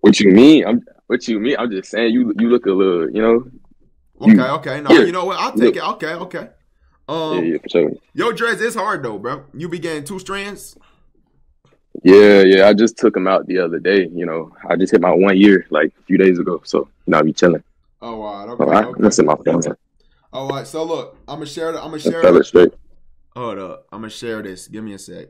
What you mean? I'm. What you mean? I'm just saying you. You look a little. You know. Okay, You- okay. No, yeah. you know what? I'll take it. Okay, okay. Um, Yeah, yeah, for sure. Yo, dreads is hard though, bro. You be getting two strands. Yeah, yeah. I just took him out the other day. You know, I just hit my one year like a few days ago. So you now I be chilling. Oh, all right, okay, oh, All right, okay. listen, my friends. All right. So look, I'm gonna share. The, I'm gonna share. Tell it straight. Hold up. I'm gonna share this. Give me a sec.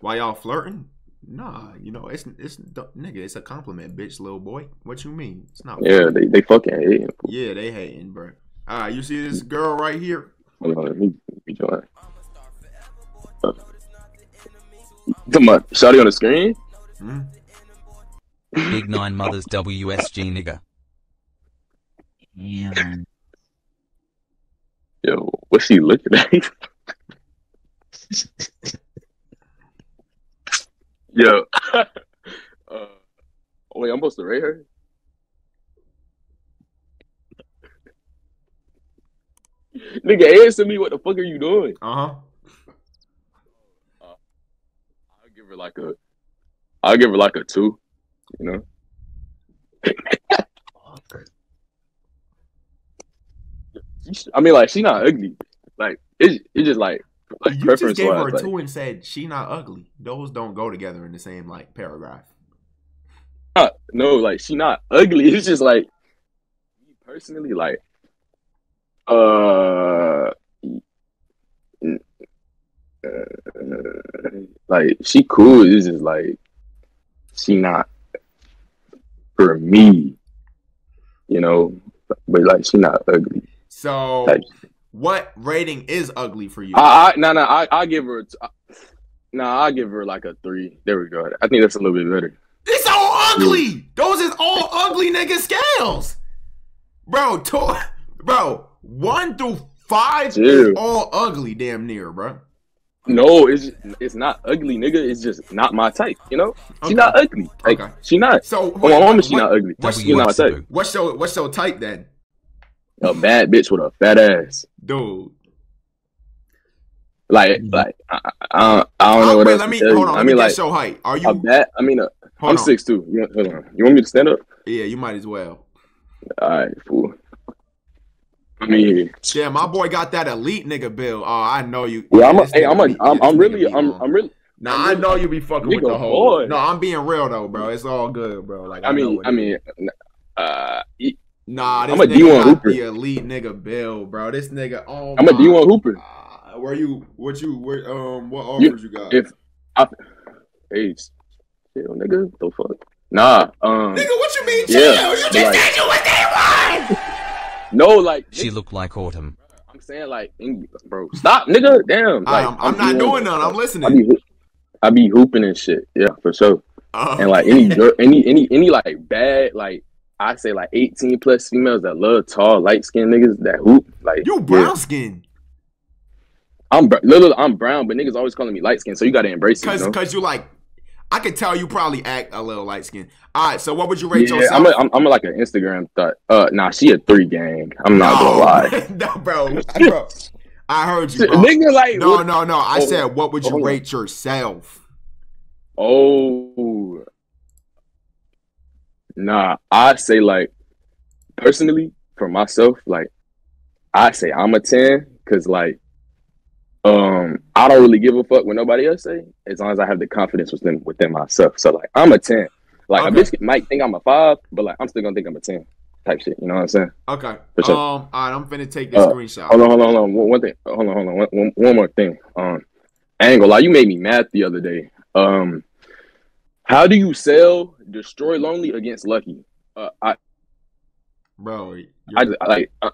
Why y'all flirting? Nah, you know it's it's nigga. It's a compliment, bitch, little boy. What you mean? It's not. Yeah, they they fucking hating. Yeah, they hating, bro. All right, you see this girl right here? Hold on, let me be join. Come on, shawty on the screen. Big Nine Mothers WSG nigga. Yeah. Yo, what's she looking at? Yo. uh, wait, I'm supposed to rate her? Nigga, answer me. What the fuck are you doing? Uh huh. I'll give her like a. I'll give her like a two. You know. I mean, like she not ugly. Like it's it's just like like You just preference gave her wise. a Like, two and said she not ugly. Those don't go together in the same like paragraph. not, no, like she not ugly. It's just like me personally, like uh, uh, Uh, like she cool. It's just like she not for me, you know. But like she not ugly. So, Like- what rating is ugly for you? I, I no no I I give her no I give her like a three. There we go. I think that's a little bit better. It's all ugly. Those is all ugly nigga scales, bro. Two, bro, one through five is all ugly, damn near, bro. No, it's it's not ugly, nigga. It's just not my type. You know, she Okay. not ugly. Like Okay. she not. So, oh, my mama, she what- not ugly. what's- She not my type. What's your what's your type then, A bad bitch with a fat ass. dude? Like like I, I, I don't, I know Oh, what wait, else let to me tell hold on. I Let mean like guess your height. Are a you? bad. I mean, uh, I'm on. six two. You hold on. You want me to stand up? Yeah, you might as well. All right, fool. I mean, Yeah, my boy got that elite nigga bill. Oh, I know you. yeah, I'm a, hey, I'm a, be- I'm, I'm really, I'm. I'm really. Nah, I'm I know you be fucking with the whole. boy. No, I'm being real though, bro. It's all good, bro. Like I, I mean, I mean, uh, he- Nah, this I'm a nigga D1 got hooper. the elite nigga bill, bro. This nigga, oh I'm a my D1 hooper. where you? What you? Where? Um, what You- offers you got? If I, hey, chill, nigga, the fuck. Nah, um, Nigga, what you mean? yeah. You just like- said you was day one. no, like She looked like autumn. I'm saying, like, bro, stop, nigga, damn. Like, I'm, I'm not doing none. I'm I be, listening. hoop- I be hooping and shit, yeah, for sure. Oh. And like any girl, any any any like bad like I say like 18 plus females that love tall light skinned niggas that hoop like You yeah. brown skin. I'm br- little I'm brown, but niggas always calling me light skin, so you gotta embrace it. Cause, You know? cause you like, I could tell you probably act a little light skin. All right, so what would you rate Yeah, yourself? I'm, a, I'm I'm a, like an Instagram thought. Uh, nah, she a three gang. I'm not gonna lie. no, bro, bro. I heard you, bro. Nigga, like, no, what- no, no. I Oh, said, what would you hold on. rate yourself? Oh, nah. I say like personally for myself, like I say I'm a ten because like um I don't really give a fuck what nobody else say as long as I have the confidence within within myself. So like I'm a ten. Like Okay. a bitch might think I'm a five, but like I'm still gonna think I'm a ten type shit. You know what I'm saying? Okay. For sure. Um. All right, I'm finna take this Uh, screenshot. Hold on, hold on, hold on. One, one thing. Hold on, hold on. One, one, more thing. Um, I ain't. You made me mad the other day. Um, how do you sell Destroy Lonely against Lucki? Uh, I, bro. I just, like uh,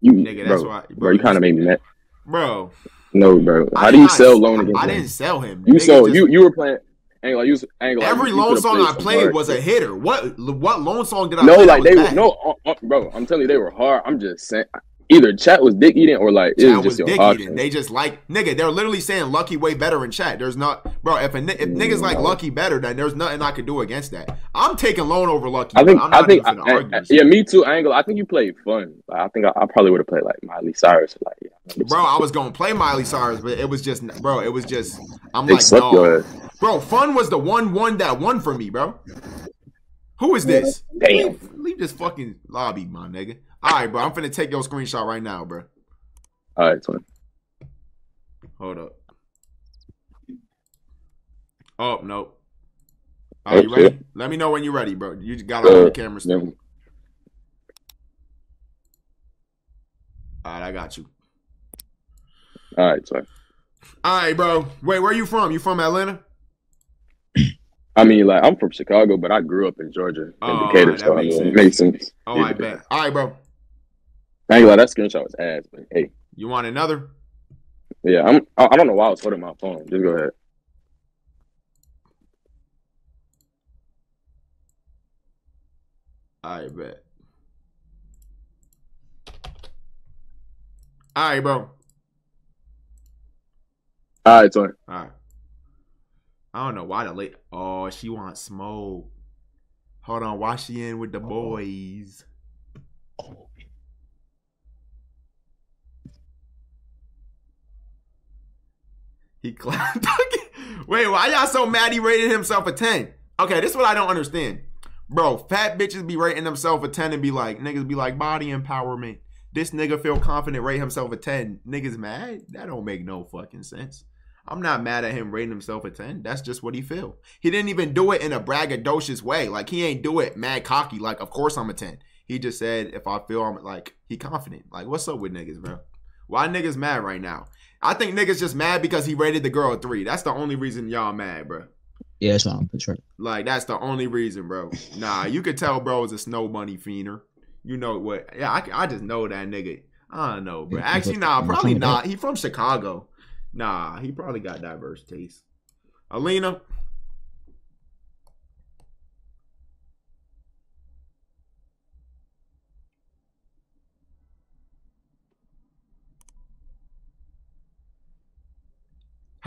you, Nigga, that's bro, why- bro, bro, You kind of made me mad. Bro, No, bro. How do you not- sell Lone against? I Lone? didn't sell him. You Nigga sold. just- You you were playing. Ain't gonna use. Ain't gonna lie, Every you could've song I played hard was a hitter. What what lone song did I No, like they bad? no, uh, uh, bro. I'm telling you, they were hard. I'm just saying. Either chat was dick eating or like it was was just your dick eating. They just like nigga. They're literally saying Lucki way better in chat. There's not, bro. If a, if niggas like Lucki better, then there's nothing I could do against that. I'm taking Lone over Lucki. I think. I'm I think I, argue I- yeah, me too. I ain't gonna. I think you played fun. I think I, I probably would have played like Miley Cyrus. Like, yeah, Bro, I was gonna play Miley Cyrus, but it was just, bro. It was just. I'm They like, no, bro. Fun was the one one that won for me, bro. Who is this? Damn. Leave, leave this fucking lobby, my nigga. All right, bro. I'm finna take your screenshot right now, bro. All right, twin. Hold up. Oh nope. Are you ready? Let me know when you're ready, bro. You got all Uh, the cameras. yeah. still. All right, I got you. All right, twin. All right, bro. Wait, where are you from? You from Atlanta? I mean, like I'm from Chicago, but I grew up in Georgia, in Oh, Decatur, that so I mean, sense. it makes sense. Oh, Yeah. I bet. All right, bro. I ain't gonna lie, that screenshot was ass, but hey, You want another? yeah, I'm. I, I don't know why I was holding my phone. Just go ahead. All right, bet. All right, bro. All right, twin. All right. I don't know why the late. Oh, she wants smoke. Hold on, why she in with the boys? He clapped. Wait, why y'all so mad he rated himself a 10? Okay, this is what I don't understand. Bro, fat bitches be rating themselves a 10 and be like, niggas be like, body empowerment. This nigga feel confident, rate himself a 10. Niggas mad? That don't make no fucking sense. I'm not mad at him rating himself a 10. That's just what he feel. He didn't even do it in a braggadocious way. Like, he ain't do it mad cocky. Like, of course I'm a 10. He just said, if I feel I'm, like, he confident. Like, what's up with niggas, bro? Why niggas mad right now? I think niggas just mad because he rated the girl 3. That's the only reason y'all mad, bro. Yeah, that's fine. That's right. Like that's the only reason, bro. Nah, you could tell, bro, is a snow bunny fiender. You know what? Yeah, I, I just know that nigga. I don't know, bro. Actually, nah, probably not. He from Chicago. Nah, he probably got diverse taste. Alina,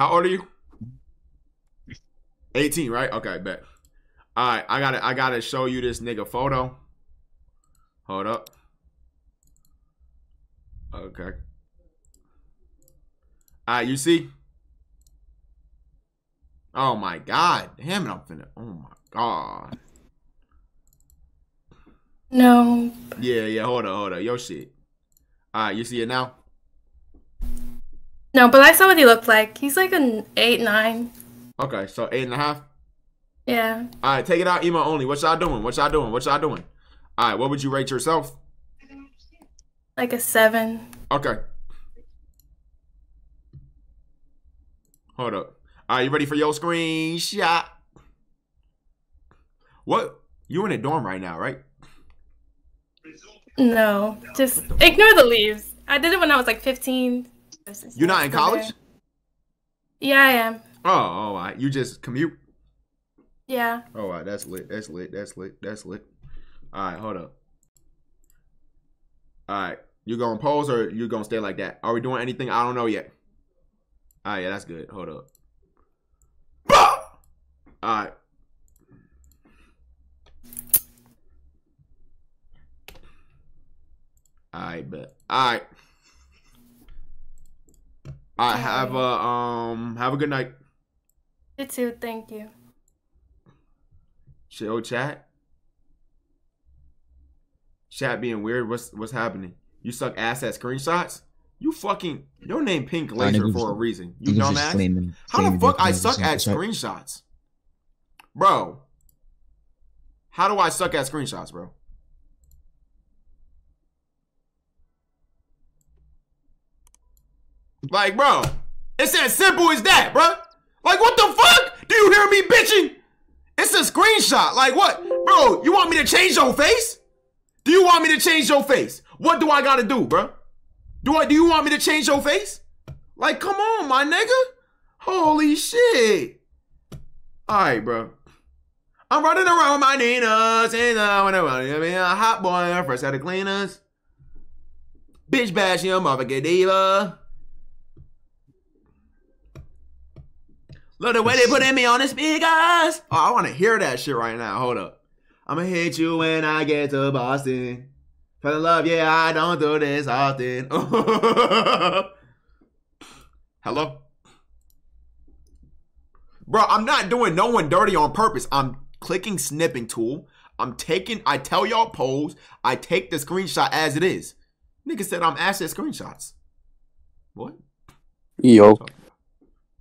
how old are you? 18, right? Okay, bet. All right, I gotta, I gotta show you this nigga photo. Hold up. Okay. All right, you see? Oh my god, damn it! I'm finna. Oh my god. No. Yeah, yeah. Hold on, hold on. Yo, shit. All right, you see it now? No, but I saw what he looked like. He's like an eight, nine. Okay, so eight and a half. Yeah. All right, take it out, email only. What y'all doing? What y'all doing? What y'all doing? All right, what would you rate yourself? Like a seven. Okay. Hold up. All right, you ready for your screenshot? What? You in a dorm right now, right? No, just ignore the leaves. I did it when I was like 15. You're not in college? Yeah, I am. Oh, oh all right. You just commute? Yeah. Oh, all right, that's lit. That's lit. That's lit. That's lit. All right, hold up. All right, you gonna pose or you gonna stay like that? Are we doing anything? I don't know yet. All right, yeah, that's good. Hold up. All right. All right, bet. All right. All right, have a um, have a good night. You too. Thank you. Chill chat. Chat being weird. What's what's happening? You suck ass at screenshots. You fucking your name Pink Laser niggas- for a reason. You niggas just dumbass. flaming- How the fuck I suck at screenshots, bro? How do I suck at screenshots, bro? Like, bro, it's as simple as that, bro. Like, what the fuck? Do you hear me bitching? It's a screenshot. Like, what? Bro, you want me to change your face? Do you want me to change your face? What do I gotta do, bro? Do I do you want me to change your face? Like, come on, my nigga. Holy shit. Alright, bro. I'm running around with my Ninas and wanna run I mean, a hot boy, fresh out of cleaners. Bitch bash your motherfucking diva. Look the way they putting me on the speakers. Oh, I want to hear that shit right now. Hold up. I'ma hit you when I get to Boston. Fell in love, yeah, I don't do this often. Hello? Bro, I'm not doing no one dirty on purpose. I'm clicking snipping tool. I'm taking, I tell y'all pose. I take the screenshot as it is. Nigga said I'm asset screenshots. What? Yo.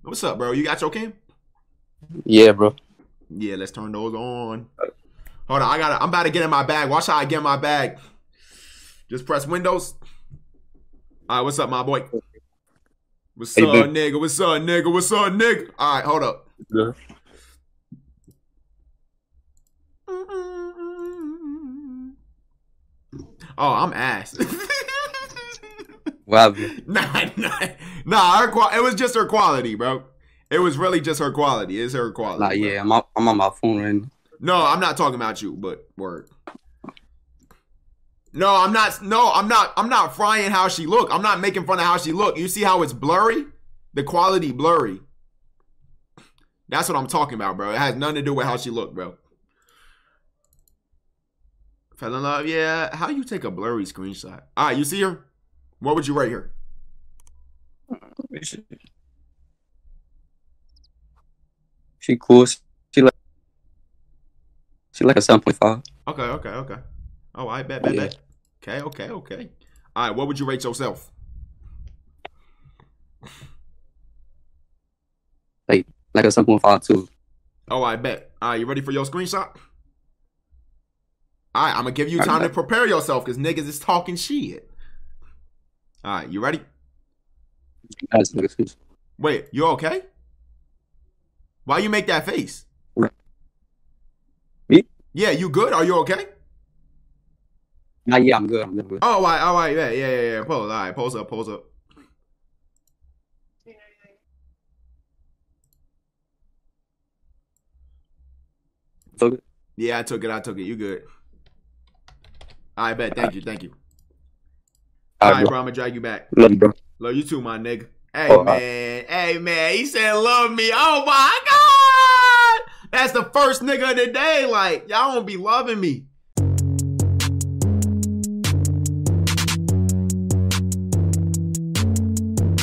What's up, bro? You got your cam? Yeah, bro. Yeah, let's turn those on. Hold on, I gotta. I'm about to get in my bag. Watch how I get in my bag. Just press Windows. All right, what's up, my boy? What's Hey, up, big- nigga? What's up, nigga? What's up, nigga? All right, hold up. Yeah. Oh, I'm ass. Happened? nah, nah, nah. Her qual- it was just her quality, bro. It was really just her quality. It's her quality. Bro. yeah, I'm on, I'm on my phone right now. No, I'm not talking about you, but word. No, I'm not. No, I'm not. I'm not frying how she look. I'm not making fun of how she look. You see how it's blurry? The quality blurry. That's what I'm talking about, bro. It has nothing to do with how she look, bro. Fell in love, yeah. How you take a blurry screenshot? All right, you see her? What would you rate her? She cool. She like she like a seven point five. Okay, okay, okay. Oh, I bet, bet, Yeah. bet. Okay, okay, okay. All right, what would you rate yourself? Like like a seven point five too. Oh, I bet. All right, you ready for your screenshot? All right, I'm gonna give you time to prepare yourself because niggas is talking shit. All right, you ready? That's nigga face. Wait, you okay? Why you make that face? Me? Yeah, you good? Are you okay? Nah, yeah, I'm good. I'm good. I'm good. Oh, all right, all right, yeah, yeah, yeah, yeah. Pose, all right, pose up, pose up. Yeah, I took it. I took it. You good? I bet. Thank you. Thank you. All right, bro. I'm gonna drag you back. Love you, bro. Love you too, my nigga. Hey Oh, man, hey man, he said love me. Oh my god, that's the first nigga of the day. Like y'all don't be loving me.